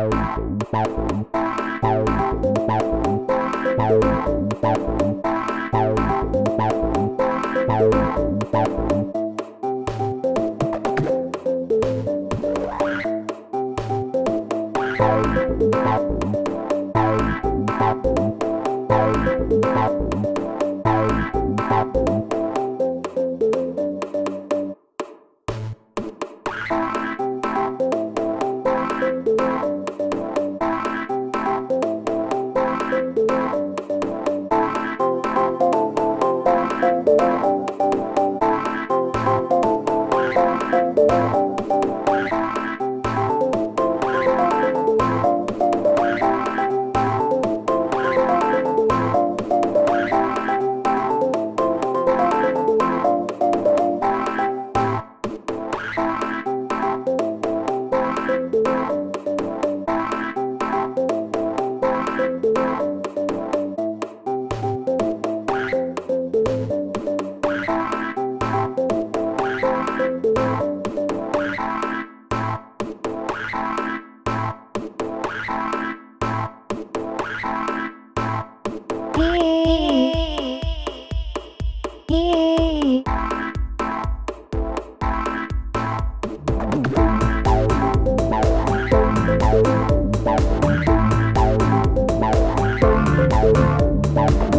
Thank you. Bye.